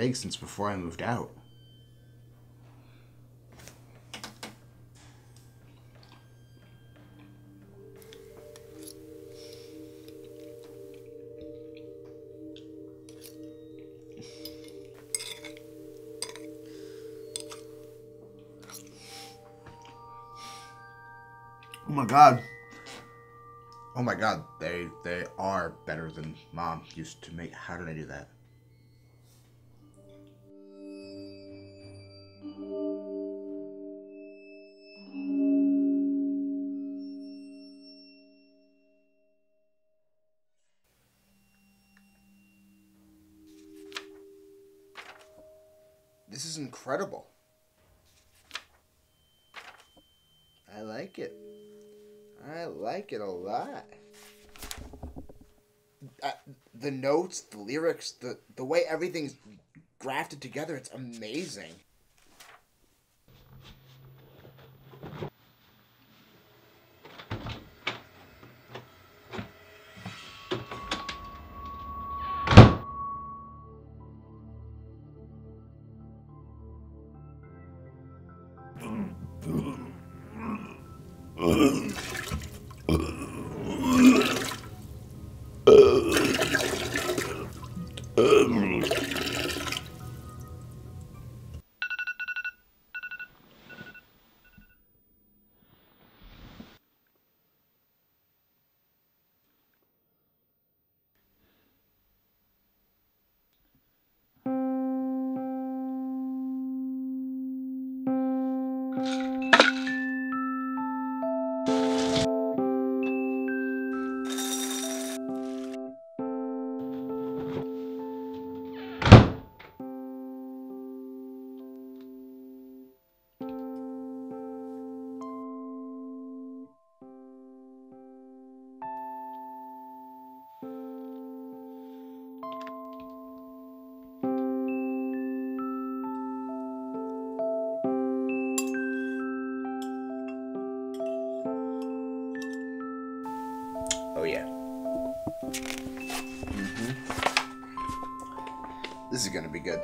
eggs since before I moved out. Oh my god. Oh my god, they they are better than mom used to make. How did I do that? This is incredible. I like it. I like it a lot. The notes, the lyrics, the the way everything's grafted together, it's amazing. Um. Oh yeah. Mm-hmm. This is gonna be good.